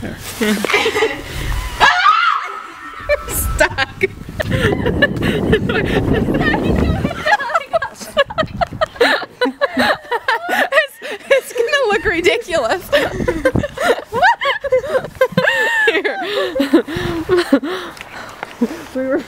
There. stuck. it's, it's gonna look ridiculous. we were